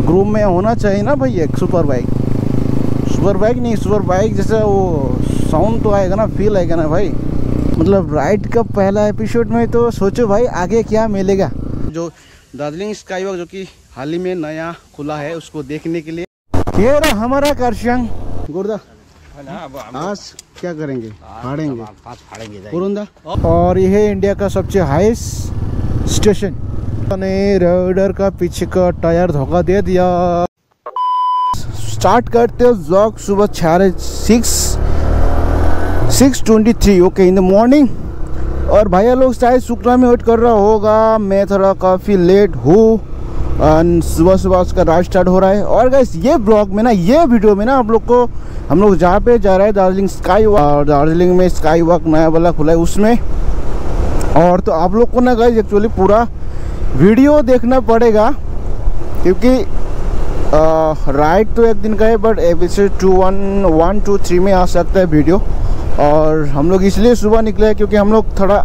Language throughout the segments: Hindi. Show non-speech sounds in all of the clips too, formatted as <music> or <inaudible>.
तो ग्रुप में होना चाहिए ना भाई एक सुपर बाइक। सुपर बाइक नहीं सुपर बाइक जैसा वो साउंड तो आएगा ना फील आएगा ना भाई। मतलब राइड का पहला एपिसोड में तो सोचो भाई आगे क्या मिलेगा। जो दार्जिलिंग स्काई वॉक जो कि हाल ही में नया खुला है उसको देखने के लिए। ये रहा हमारा कारशंग गुर्दा आज क्या करेंगे? फाड़ेंगे। पुरंदा और यह है इंडिया का सबसे हाईएस्ट स्टेशन ने राइडर का पीछे का टायर धोखा दे दिया। स्टार्ट करते हो ब्लॉग सुबह छः six six twenty three okay in the morning और भैया लोग शायद सुकना में वेट कर रहा होगा। मैं थोड़ा काफ़ी लेट हूँ। एंड सुबह सुबह उसका राइड स्टार्ट हो रहा है। और गैस ये ब्लॉग में ना, ये वीडियो में ना आप लोग को हम लोग जहाँ पे जा रहे हैं दार्जिलिंग स्काई वॉक और दार्जिलिंग में स्काई वॉक नया वाला खुला है उसमें। और तो आप लोग को ना गैस एक्चुअली पूरा वीडियो देखना पड़ेगा, क्योंकि राइड तो एक दिन का है but episode two one one two three में आ सकता है वीडियो और हम लोग इसलिए सुबह निकले हैं क्योंकि हम लोग थोड़ा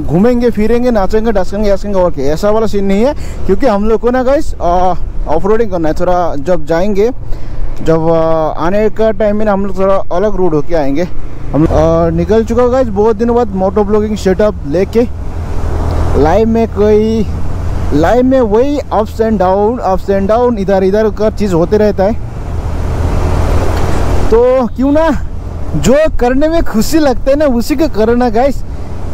घूमेंगे, फिरेंगे, नाचेंगे, डांसेंगे, यासेंगे, और क्या। ऐसा वाला सीन नहीं है, क्योंकि हम लोग को ना गाइस ऑफ़ रोडिंग करना है। थोड़ा जब जाएँगे, जब आने का टाइम में हम लोग थोड़ा अलग रूट होके आएँगे। हम निकल चुका गाइस बहुत दिनों बाद मोटो ब्लॉगिंग सेटअप लेके। लाइव में कोई लाइफ में वही ups and down ups and down इधर इधर का चीज़ होते रहता है। तो क्यों ना जो करने में खुशी लगते है ना उसी को करना गाइस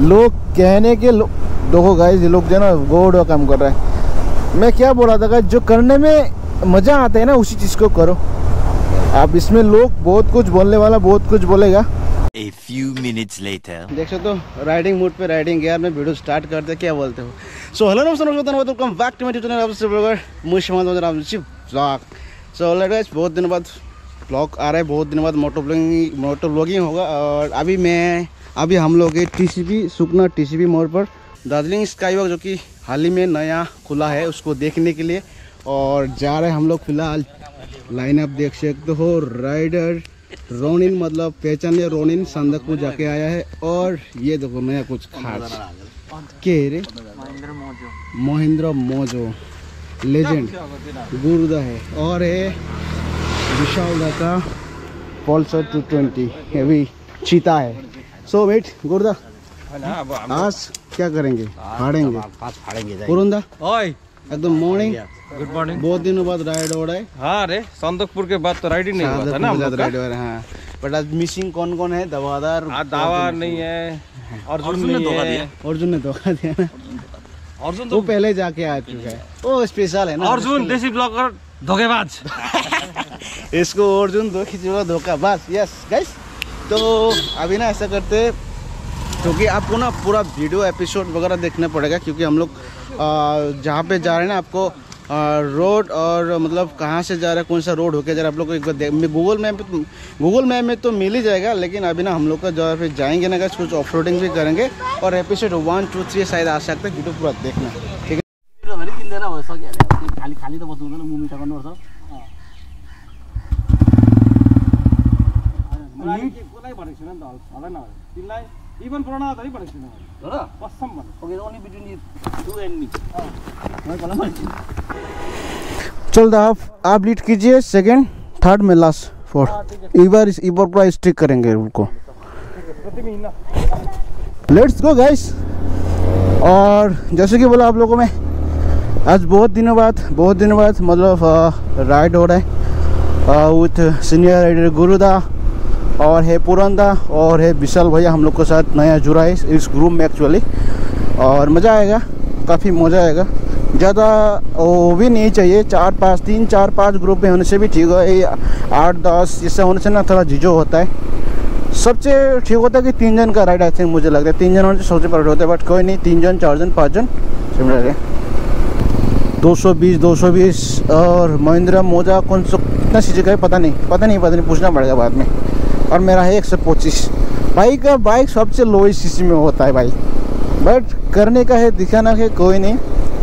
लोग कहने के लो, देखो गाइस ये लोग जो ना गोड काम कर रहा है। मैं क्या बोला था गाइस जो करने में मज़ा आता है ना उसी चीज़ को करो। अब इसमें लोग बहुत कुछ बोलने वाला बहुत कुछ बोलेगा। A few minutes later. देख सकते हो राइडिंग मूड पे राइडिंग गियर में वीडियो स्टार्ट करते क्या बोलते हो। सो हेलो नमस्कार नमस्कार welcome back to my channel आपसे blogger मुशमद Ram ji blog so guys बहुत दिनों बाद ब्लॉग आ रहा है, बहुत दिनों बाद मोटो ब्लॉगिंग मोटो ब्लॉगिंग होगा, और अभी मैं, अभी हम लोग टीसीबी सुकना टीसीबी मोड़ पर, दार्जिलिंग स्काई वॉक जो कि हाल ही में नया खुला है, उसको देखने के लिए, और जा रहे हैं हम लोग फ़िलहाल। लाइन अप देख सकते हो राइडर रोनिन मतलब पहचान रोनिन संदकपुर जाके आया है और ये देखो नया कुछ खास। के रे? महेंद्र मोजो। लेजेंड गुरुदा है। और है विशाल दा का पल्सर टू ट्वेंटी अभी चीता है। सो वेट गुरुदा आज क्या करेंगे? फाड़ेंगे पुरंदा? एकदम मॉर्निंग गुड मॉर्निंग बहुत दिनों बाद राइड हो रहा है। हाँ रे संदकपुर के बाद तो राइड ही नहीं हुआ था ना हम राइड हो रहा है हाँ। बट आज मिसिंग कौन कौन है? दवादार हाँ दावा नहीं है? अर्जुन ने धोखा दिया। अर्जुन ने धोखा दिया ना। अर्जुन तो पहले जाके आ चुका है। वो स्पेशल है ना। अर्जुन देसी ब्लॉगर धोखेबाज। <laughs> इसको अर्जुन धोखा बस यस गाइस तो अभी ना ऐसा करते हैं, क्योंकि आपको ना पूरा वीडियो एपिसोड वगैरह देखना पड़ेगा क्योंकि हम लोग जहाँ पे जा रहे हैं ना आपको रोड और मतलब कहाँ से जा रहा है कौन सा रोड होके जा रहा है आप लोग को एक बार देख गूगल मैप गूगल मैप में तो मिल ही जाएगा लेकिन अभी ना हम लोग का जगह पे जाएँगे ना कुछ ऑफ़ भी करेंगे और एपिसोड वन टू थ्री शायद आ सकते हैं वीडियो पूरा देखना। ठीक है? खाली खाली त बस्नु हुँदैन मुमिटा गर्नुपर्छ त त भनेको छैन मैले कसम भने only between you and me मैले कसलाई भनेको छु चल दा आप आप लीड कीजिए सेकंड थर्ड में लास्ट फोर्थ एक बार इस एक बार पूरा स्टिक करेंगे उनको। लेट्स गो गाइस और जैसे कि बोला आप लोगों में आज बहुत दिनों बाद बहुत दिनों बाद मतलब राइड हो रहा है विथ सीनियर राइडर गुरुदा। और है पुरंदा और है विशाल भैया हम लोग के साथ नया जुड़ा है इस- ग्रुप में एक्चुअली और मज़ा आएगा, काफ़ी मज़ा आएगा। ज़्यादा वो भी नहीं चाहिए, चार पाँच, तीन, चार पाँच ग्रुप में होने से भी ठीक है। आठ, दस, इससे होने से ना थोड़ा झिझो होता है। सबसे ठीक होता है कि तीन जन का राइड आई थिंक मुझे लगता है। तीन जन होने से सबसे परफेक्ट होता है बट कोई नहीं, तीन जन, चार जन, पाँच जन सिमिलर है। दो सौ बीस, दो सौ बीस और महिंद्रा, मोजा, कौन सा, कितना सीजे का है पता नहीं पता नहीं पता नहीं, पूछना पड़ेगा बाद में। और मेरा है एक सौ पच्चीस। बाइक का बाइक सबसे लो सीसी में होता है भाई। बट करने का है, दिखाना है, कोई नहीं।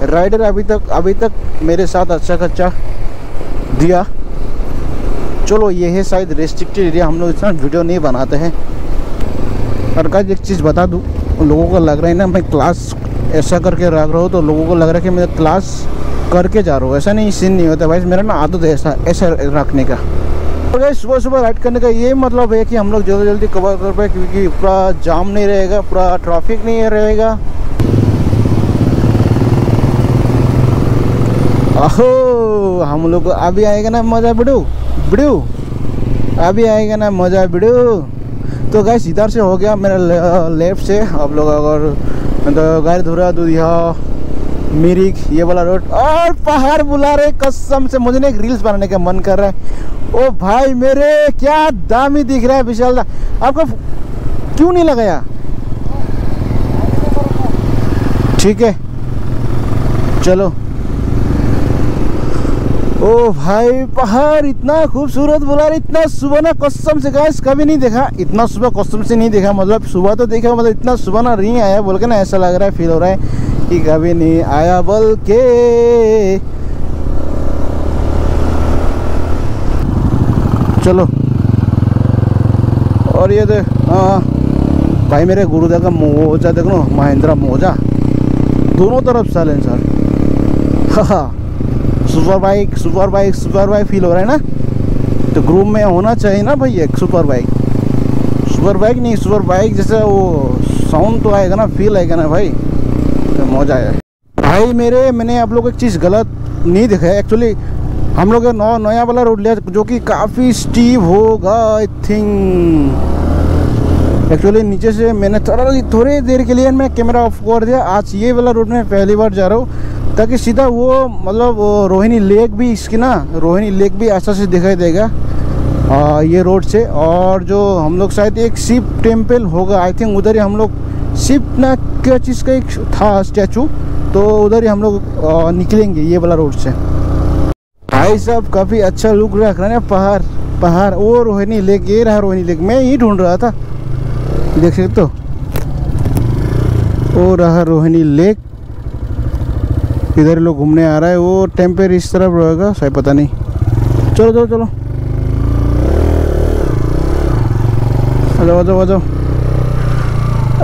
राइडर अभी तक अभी तक मेरे साथ अच्छा खर्चा दिया। चलो, ये है शायद रेस्ट्रिक्टेड एरिया हम लोग इतना वीडियो नहीं बनाते हैं। और का एक चीज़ बता दूँ, लोगों को लग रहा है ना, मैं क्लास ऐसा करके रख रहा हूँ तो लोगों को लग रहा है कि मैं क्लास करके जा रहा हूँ। ऐसा नहीं सीन नहीं होता। भाई मेरा ना आदत है ऐसा ऐसा रखने का। और गाइस सुबह सुबह राइड करने का ये मतलब है कि हम लोग जल्दी जल्दी कवर कर पाए क्योंकि पूरा जाम नहीं रहेगा, पूरा ट्रैफ़िक नहीं रहेगा। अहो, हम लोग अभी आएगा ना मज़ा बिड़ू बिड़ू अभी आएगा ना मज़ा बिड़ू तो गैस इधर से हो गया मेरा लेफ़्ट से। आप लोग अगर तो गाड़ी धुरा, दुधिया, मिरिक, ये वाला रोड और पहाड़ बुला रहे कसम से। मुझे ना एक रील्स बनाने का मन कर रहा है। ओ भाई, मेरे क्या दामी दिख रहा है विशाल दा। आपको क्यों नहीं लगाया ठीक है। चलो। ओ भाई, पहाड़ इतना खूबसूरत बोला इतना सुबह ना कसम से गैस कभी नहीं देखा। इतना सुबह कसम से नहीं देखा मतलब सुबह तो देखा मतलब इतना सुबह ना नहीं आया, बोल के ना ऐसा लग रहा है फील हो रहा है कि कभी नहीं आया बोल के चलो। और ये देख हाँ भाई मेरे गुरुदेव का मोजा देख लो महिंद्रा मोजा दोनों तरफ़ साइलेंसर हाँ super bike super bike super bike feel हो रहा है ना? तो ग्रुप में होना चाहिए ना भाई एक सुपर बाइक। सुपर बाइक नहीं, सुपर बाइक जैसे वो साउंड तो आएगा ना फील आएगा ना भाई। तो मज़ा आया भाई मेरे, मैंने आप लोग एक चीज़ गलत नहीं देखा है एक्चुअली हम लोग नौ नया वाला रोड लिया जो कि काफ़ी स्टीव होगा आई थिंक एक्चुअली नीचे से मैंने थोड़ा थोड़ी देर के लिए मैं कैमरा ऑफ़ कर दिया। आज ये वाला रोड में पहली बार जा रहा हूँ ताकि सीधा वो मतलब रोहिणी लेक भी इसकी ना रोहिणी लेक भी ऐसा से दिखाई देगा आ, ये रोड से। और जो हम लोग शायद एक शिव टेंपल होगा आई थिंक उधर ही हम लोग शिव ना क्या चीज़ का एक था स्टैचू तो उधर ही हम लोग निकलेंगे ये वाला रोड से। भाई साहब, काफ़ी अच्छा लुक रख रहा है पहाड़ पहाड़ वो रोहिणी लेक, ये रहा रोहिणी लेक, मैं ही ढूंढ रहा था। देख सकते हो? वो रहा रोहिणी लेक। इधर लोग घूमने आ रहा है, वो टेम्पर इस तरफ़ रहेगा, शायद पता नहीं। चलो चलो चलो। आ जाओ आ जाओ।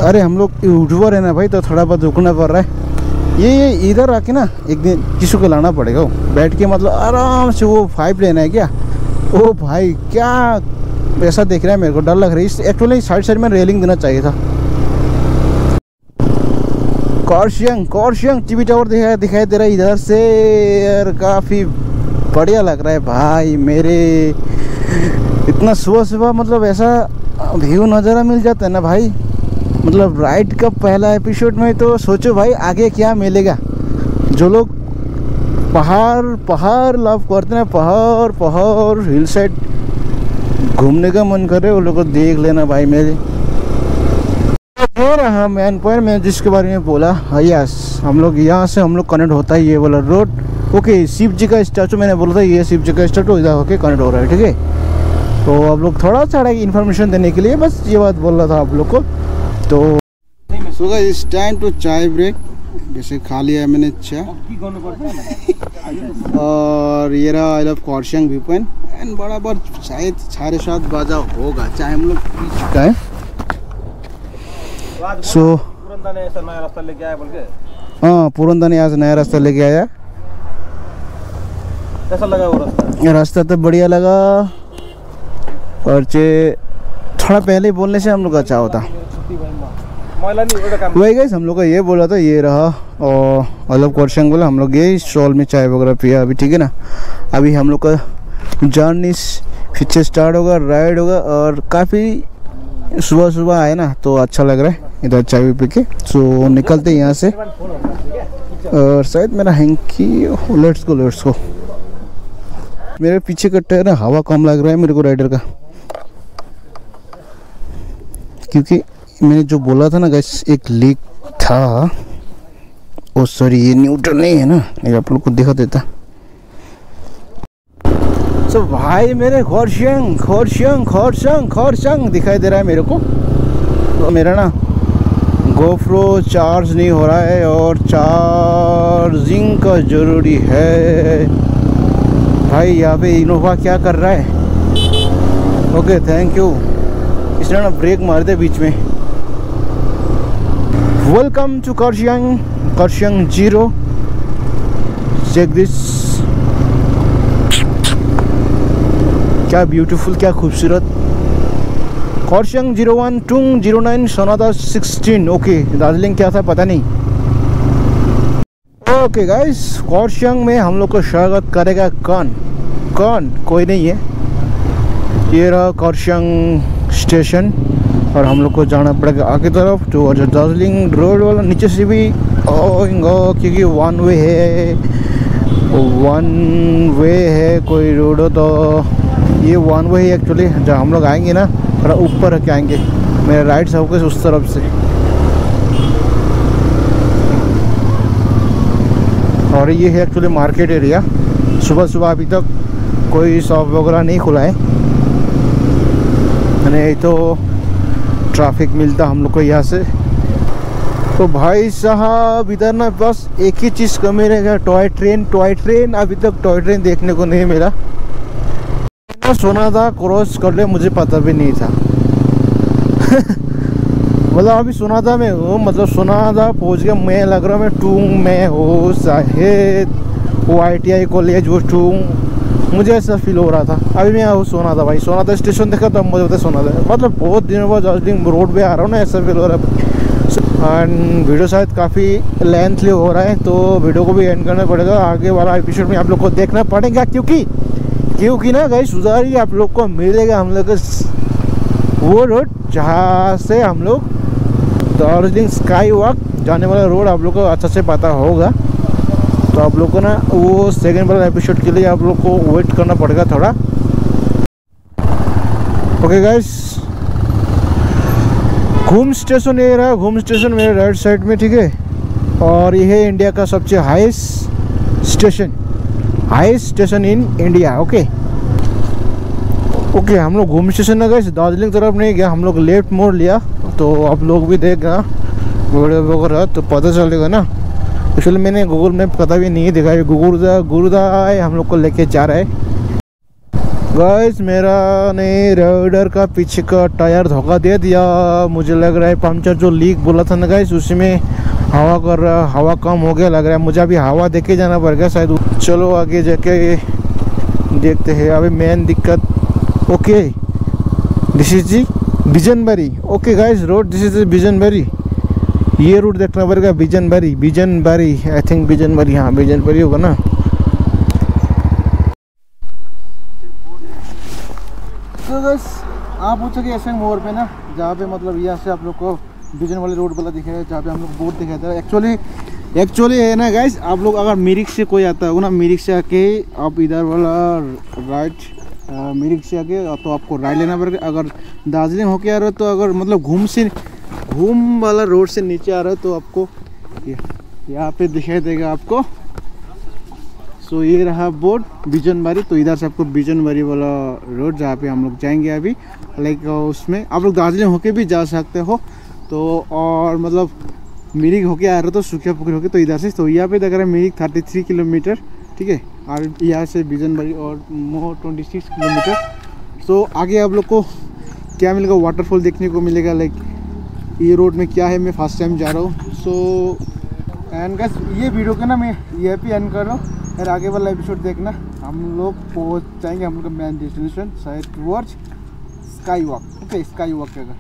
अरे, हम लोग यूट्यूबर है ना भाई तो थोड़ा बहुत रुकना पड़ रहा है। ये ये इधर आके ना एक दिन किसी को लाना पड़ेगा वो। बैठ के मतलब आराम से वो फाइव लेना है क्या? ओ भाई, क्या ऐसा देख रहा है मेरे को, डर लग रहा है। एक्चुअली साइड साइड में रेलिंग देना चाहिए था। कॉर्शियंग कॉर्शियंग टीवी टावर दिखाई दिखाई दे रहा है इधर से। यार, काफ़ी बढ़िया लग रहा है भाई मेरे। इतना सुबह सुबह मतलब ऐसा व्यू नज़ारा मिल जाता है ना भाई। मतलब राइड का पहला एपिसोड में तो सोचो भाई, आगे क्या मिलेगा? जो लोग पहाड़ पहाड़ लव करते हैं, पहाड़ पहाड़ हिल साइड घूमने का मन करे वो लोग को देख लेना भाई मेरे। ये रहा मैन पॉइंट में जिसके बारे में बोला हाँ यस हम लोग यहाँ से हम लोग कनेक्ट होता है ये वाला रोड ओके शिव जी का स्टैचू मैंने बोला था, ये शिव जी का स्टैचू इधर होके कनेक्ट हो रहा है, ठीक है? तो आप लोग थोड़ा सा इन्फॉर्मेशन देने के लिए बस ये बात बोल रहा था आप लोग को। तो सो इस टाइम टू चाय ब्रेक वैसे खा लिया है मैंने चाय। और ये रहा I love Kurseong view point and बराबर शायद साढ़े सात बजा होगा। चाहे हम लोग पी चुका है। सो तुरंत ने ऐसा नया रास्ता लेके आया बोल के हाँ पुरंदा ने आज नया रास्ता लेके आया। कैसा लगा वो रास्ता? रास्ता तो बढ़िया लगा। और चे थोड़ा पहले ही बोलने से हम लोग अच्छा होता छुट्टी भएन मैला नि एउटा काम वही गई हम लोग का ये बोला था, ये रहा और मतलब कॉर्शियंग बोला। हम लोग ये स्टॉल में चाय वगैरह पिया अभी, ठीक है ना? अभी हम लोग का जर्नी फिर से स्टार्ट होगा राइड होगा, और काफ़ी सुबह सुबह आए ना तो अच्छा लग रहा है। इधर चाय भी पी के सो निकलते यहाँ से। और शायद मेरा hanky let's go let's go मेरे पीछे का टायर हवा कम लग रहा है मेरे को राइडर का। क्योंकि मैंने जो बोला था ना गैस एक लीक था। ओ सॉरी ये न्यूट्रल नहीं है ना? ये आप लोग को दिखा देता। सो भाई मेरे खोरशंग खोरशंग खोरशंग खोरशंग दिखाई दे रहा है मेरे को। तो मेरा ना गोफ्रो चार्ज नहीं हो रहा है और चार्जिंग का ज़रूरी है। भाई, यहाँ पे इनोवा क्या कर रहा है? ओके थैंक यू इसने ना ब्रेक मार दे बीच में। Welcome to Kurseong Kurseong zero check this क्या ब्यूटीफुल क्या खूबसूरत। Kurseong zero one two zero nine Sonada sixteen okay Darjeeling क्या था पता नहीं। ओके गाइस कौरशंग में हम लोग को स्वागत करेगा कौन? कौन? कोई नहीं है। ये रहा कौरशंग स्टेशन और हम लोग को जाना पड़ेगा आगे तरफ़ और दार्जिलिंग रोड वाला नीचे से भी आएँगा, क्योंकि वन वे है। वन वे है कोई रोड हो तो ये वन वे है एक्चुअली जब हम लोग आएँगे ना, थोड़ा ऊपर रख के आएँगे। मेरा राइट सबके उस तरफ़ से। और ये है एक्चुअली मार्केट एरिया सुबह सुबह अभी तक कोई शॉप वगैरह नहीं खुला है। नहीं तो ट्रैफ़िक मिलता हम लोग को यहाँ से। तो भाई साहब, इधर ना बस एक ही चीज़ कमी रहेगा टॉय ट्रेन टॉय ट्रेन अभी तक टॉय ट्रेन देखने को नहीं मिला। मैं सुना था क्रॉस कर ले, मुझे पता भी नहीं था। <laughs> मतलब अभी सुना था मैं वो मतलब सुना था, पहुँच गया, मैं लग रहा मैं टूंग में हो शायद। वो आई टी कॉलेज वो टूंग मुझे ऐसा फील हो रहा था। अभी मैं वो सोना था भाई, सोना था स्टेशन देखा तो मुझे पता सोना था। मतलब बहुत दिनों बाद दार्जिलिंग रोड पे आ रहा हूँ ना, ऐसा फील हो रहा है। एंड वीडियो शायद काफ़ी लेंथली हो रहा है तो वीडियो को भी एंड करना पड़ेगा। आगे वाला एपिसोड में आप लोग को देखना पड़ेगा, क्योंकि क्योंकि ना गई सुधार ही आप लोग को मिलेगा हम लोग वो रोड जहाँ से हम लोग दार्जिलिंग स्काई वॉक जाने वाला रोड आप लोग को अच्छा से पता होगा। तो आप लोग को ना वो सेकेंड वाला एपिसोड के लिए आप लोग को वेट करना पड़ेगा थोड़ा। ओके गाइस घूम स्टेशन ये रहा, घूम स्टेशन मेरे राइट साइड में, ठीक है? और ये है इंडिया का सबसे highest station highest station in India okay okay हम लोग घूम स्टेशन ना गए, दार्जिलिंग तरफ़ नहीं गया हम लोग लेफ़्ट मोड़ लिया तो आप लोग भी देख ना वीडियो वगैरह तो पता चलेगा ना। एक्चुअली मैंने गूगल मैप पता भी नहीं देखा है। गुरुदा गुरुदा हम लोग को लेके जा रहा है। गाइस मेरा ने राइडर का पीछे का टायर धोखा दे दिया। मुझे लग रहा है पंचर जो लीक बोला था ना गाइस उसी में हवा कर रहा, हवा कम हो गया लग रहा है। मुझे अभी हवा देखे जाना पड़ गया शायद। चलो आगे जाके देखते हैं। अभी मेन दिक्कत okay this is ji Bijanbari okay guys road this is Bijanbari ये रूट देखना पड़ेगा, बिजनबरी बिजनबरी आई थिंक बिजनबरी हाँ बिजनबरी होगा ना। तो बस आप पूछोगे ऐसे मोड़ पे ना, जहाँ पे मतलब यहाँ से आप लोग को बिजन वाले रोड वाला दिखेगा जहाँ पे हम लोग बोर्ड दिखाया था। एक्चुअली एक्चुअली है ना गाइस आप लोग अगर मिरिक से कोई आता है ना, मिरिक से आके आप इधर वाला राइट मिरिक से आके तो आपको राइट लेना पड़ेगा। अगर दार्जिलिंग होके आ रहे हो तो अगर मतलब घूम से घूम वाला रोड से नीचे आ रहे हो तो आपको यहाँ पे दिखाई देगा आपको। सो ये रहा बोर्ड बिजनबारी तो इधर से आपको बिजनबारी वाला रोड, जहाँ पे हम लोग जाएँगे अभी। लाइक उसमें आप लोग दार्जिलिंग होके भी जा सकते हो। तो और मतलब मिरिक होके आ रहे हो तो सुखिया पुकुर होके तो इधर से। तो यहाँ पे देख रहे हैं मिरिक थर्टी थ्री किलोमीटर, ठीक है? और यहाँ से बिजनबारी और मोह ट्वेंटी सिक्स किलोमीटर। तो आगे आप लोग को क्या मिलेगा? वाटरफॉल देखने को मिलेगा लाइक ये रोड में क्या है, मैं फ़र्स्ट टाइम जा रहा हूँ। सो एंड गैस ये वीडियो का ना मैं ये भी एंड कर रहा हूँ। फिर आगे वाला एपिसोड देखना। हम लोग पहुँच जाएँगे, हम लोग का मेन डेस्टिनेशन शायद वॉर्च sky walk okay sky walk का